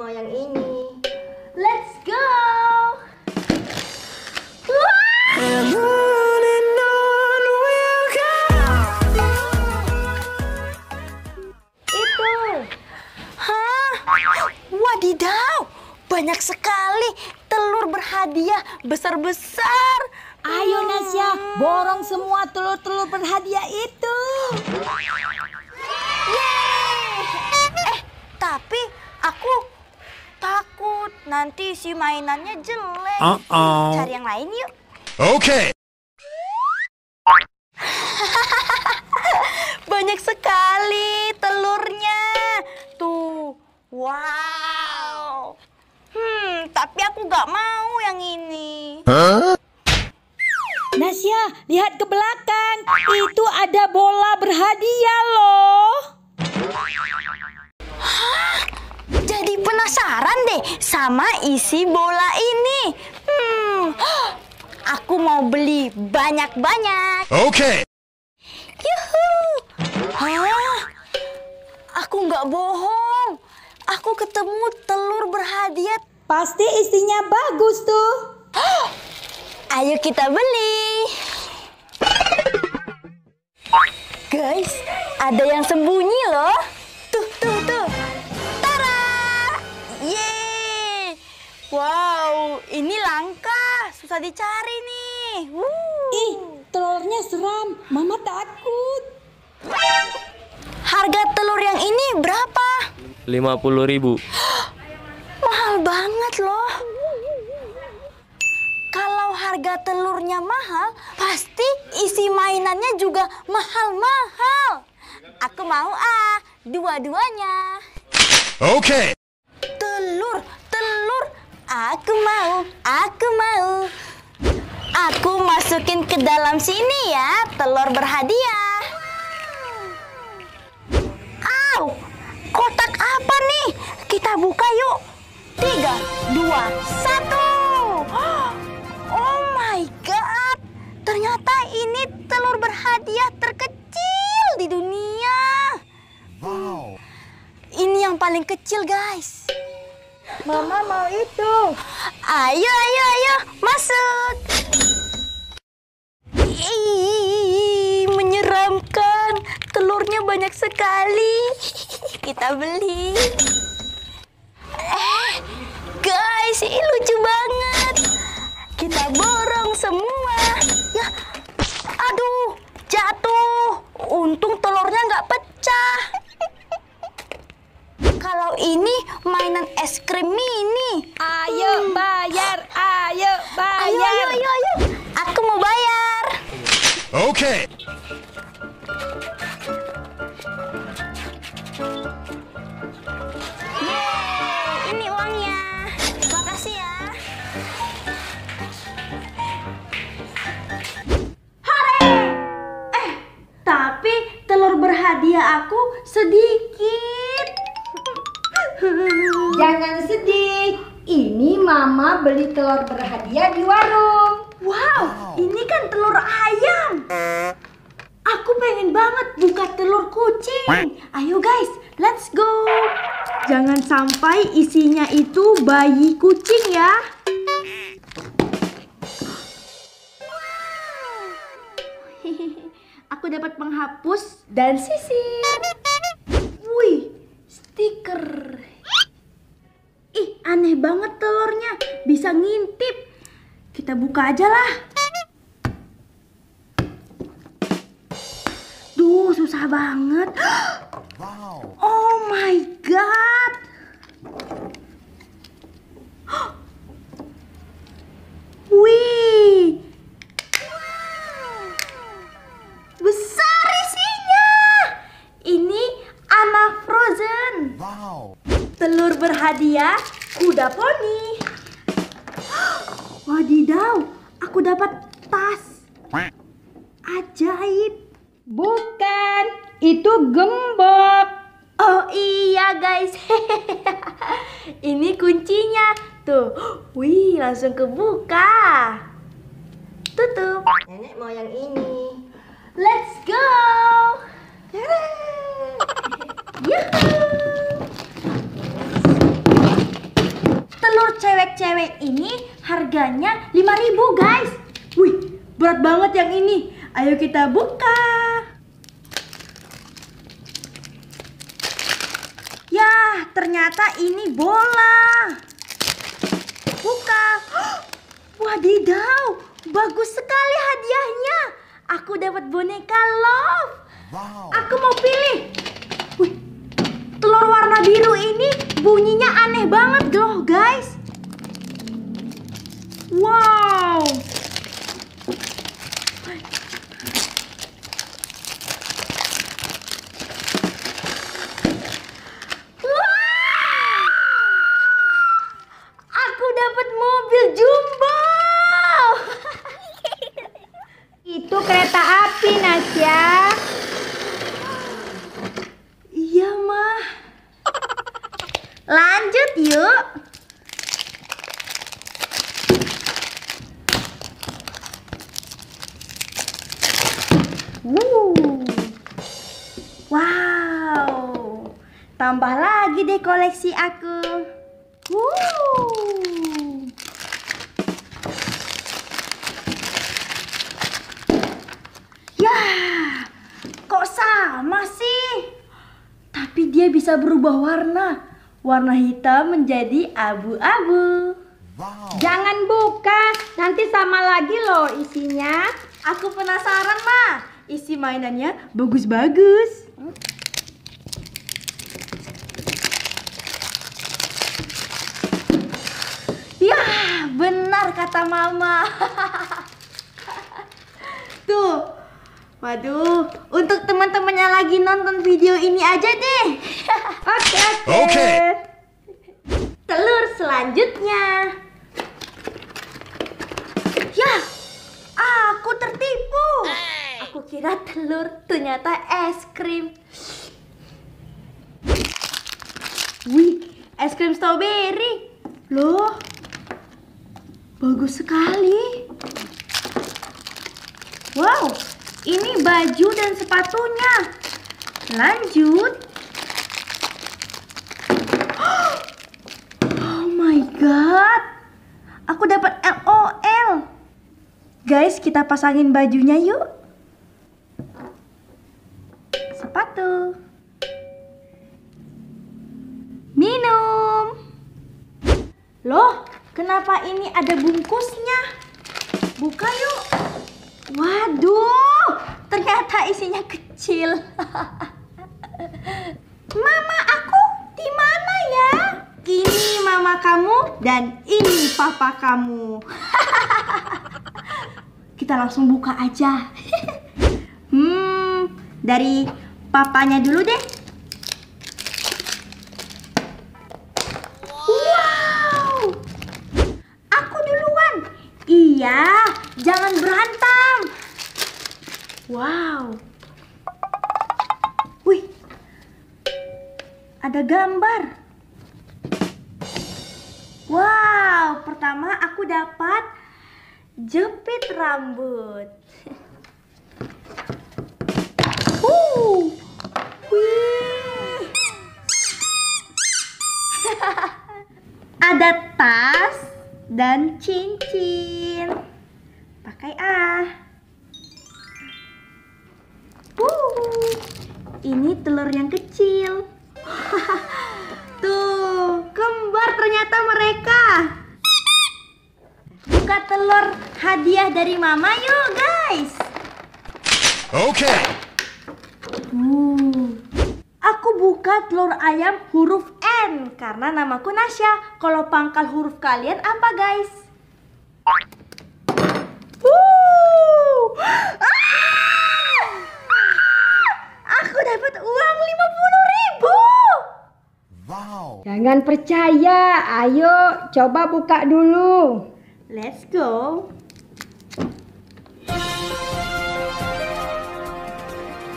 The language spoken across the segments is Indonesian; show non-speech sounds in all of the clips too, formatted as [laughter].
mau yang ini. Let's go. Itu. Hah? Wadidaw, banyak sekali telur berhadiah besar-besar. Ayo Nasya, borong semua telur-telur berhadiah itu. Yeay! Eh, tapi aku takut nanti si mainannya jelek. Uh-oh. Cari yang lain yuk. Okay. [laughs] Banyak sekali telurnya. Tuh, wow. Hmm, tapi aku gak mau yang ini. Nasya, lihat ke belakang. Itu ada bola berhadiah loh. Jadi penasaran deh sama isi bola ini. Hmm, aku mau beli banyak-banyak. Okay. Yuhu. Hah? Aku nggak bohong. Aku ketemu telur berhadiah. Pasti isinya bagus tuh. Ayo kita beli. Guys, ada yang sembunyi loh. Dicari nih. Wuh. Ih, telurnya seram. Mama takut. Harga telur yang ini berapa? 50 ribu. [gasps] Mahal banget loh. Kalau harga telurnya mahal, pasti isi mainannya juga mahal-mahal. Aku mau ah, dua-duanya. Okay. Telur, telur. Aku mau, aku mau. Aku masukin ke dalam sini ya, telur berhadiah. Au, kotak apa nih? Kita buka yuk. Tiga, dua, satu. Oh my god, ternyata ini telur berhadiah terkecil di dunia. Wow. Ini yang paling kecil guys. Mama mau itu. Ayo, ayo, ayo, masuk. Ih, menyeramkan. Telurnya banyak sekali. [laughs] Kita beli. Eh, guys, ini lucu banget. Kita borong semua. Ya, aduh, jatuh. Untung telurnya nggak pecah. Kalau ini mainan es krim mini. Ayo bayar, ayo bayar. Ayo, ayo, ayo, ayo. Aku mau bayar. Okay. Jangan sedih. Ini mama beli telur berhadiah di warung. Wow, ini kan telur ayam. Aku pengen banget buka telur kucing. Ayo guys, let's go. Jangan sampai isinya itu bayi kucing ya. [laughs] Aku dapat penghapus dan sisir. Wih, stiker. Aneh banget telurnya. Bisa ngintip. Kita buka aja lah. Duh, susah banget. [gasps] Oh my god. [gasps] Wih. Besar isinya. Ini anak frozen. Wow. Telur berhadiah kuda poni. [gasps] Wadidaw, aku dapat tas. Ajaib. Bukan, itu gembok. Oh iya guys. [laughs] Ini kuncinya. Tuh. Wih, langsung kebuka. Tutup. Nenek mau yang ini. Let's go. Yuhu. cewek-cewek ini harganya 5000 guys. Wih, berat banget yang ini. Ayo kita buka. Ya, ternyata ini bola. Buka. [gasps] Wadidaw, bagus sekali hadiahnya. Aku dapat boneka love. Wow. Aku mau pilih. Wih, telur warna biru ini bunyinya aneh banget loh, guys. Wow. Wah! Aku dapat mobil jumbo. Itu kereta api, Nasya. Iya, mah. Lanjut yuk. Wow. Tambah lagi deh koleksi aku. Ya, kok sama sih? Tapi dia bisa berubah warna. Warna hitam menjadi abu-abu. Wow. Jangan buka, nanti sama lagi loh isinya. Aku penasaran, mah. Isi mainannya bagus-bagus. Ya, benar kata mama. [laughs] Tuh. Waduh, untuk teman-temannya lagi nonton video ini aja deh. Oke, oke. Oke. Telur selanjutnya. Ya, aku tertipu. Aku kira telur, ternyata es krim. Wih, es krim strawberry. Loh, bagus sekali. Wow, ini baju dan sepatunya. Lanjut. Oh my god. Aku dapat LOL. Guys, kita pasangin bajunya yuk. Sepatu. Minum. Loh, kenapa ini ada bungkusnya? Buka yuk. Waduh, ternyata isinya kecil. [laughs] Mama aku? Ini mama kamu dan ini papa kamu. [laughs] Kita langsung buka aja. [laughs] hmm, dari papanya dulu deh. Wow. Aku duluan. Iya, jangan berantem. Wow. Ada gambar. Pertama aku dapat jepit rambut. Uh. Ada tas dan cincin. Pakai ah. Uh, ini telur yang kecil. [laughs] Tuh, kembar ternyata mereka. Buka telur hadiah dari mama yuk, guys. Okay. Uh, aku buka telur ayam huruf N karena namaku Nasya. Kalau pangkal huruf kalian apa, guys? Uh, ah! Aku dapat uang 50 ribu. Wow. Jangan percaya, ayo coba buka dulu. Let's go.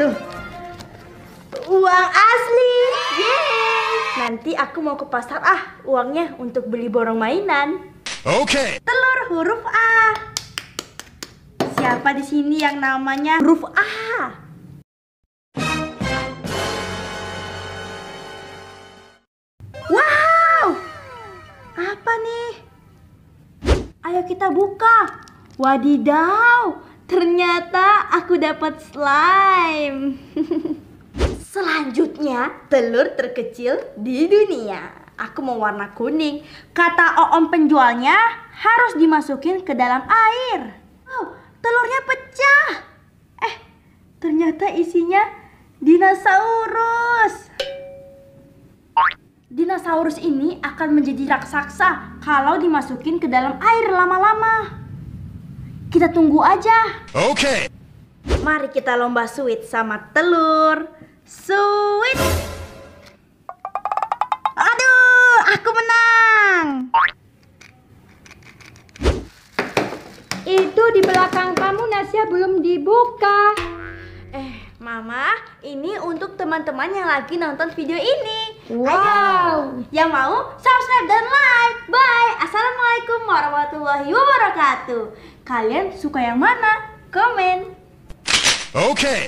Tuh. Uang asli. Yeay. Nanti aku mau ke pasar ah, uangnya untuk beli borong mainan. Okay. Telur huruf A. Siapa di sini yang namanya huruf A? Kita buka. Wadidaw, ternyata aku dapat slime. [laughs] Selanjutnya, telur terkecil di dunia. Aku mau warna kuning. Kata Oom penjualnya harus dimasukin ke dalam air. Wow, telurnya pecah. Eh, ternyata isinya dinosaurus. Dinosaurus ini akan menjadi raksasa kalau dimasukin ke dalam air lama-lama. Kita tunggu aja. Okay. Mari kita lomba sweet sama telur. Sweet. Aduh, aku menang. Itu di belakang kamu Nasya belum dibuka. Eh, Mama, ini untuk teman-teman yang lagi nonton video ini. Wow. Ayo, yang mau subscribe dan like. Bye. Assalamualaikum warahmatullahi wabarakatuh. Kalian suka yang mana? Komen. Okay.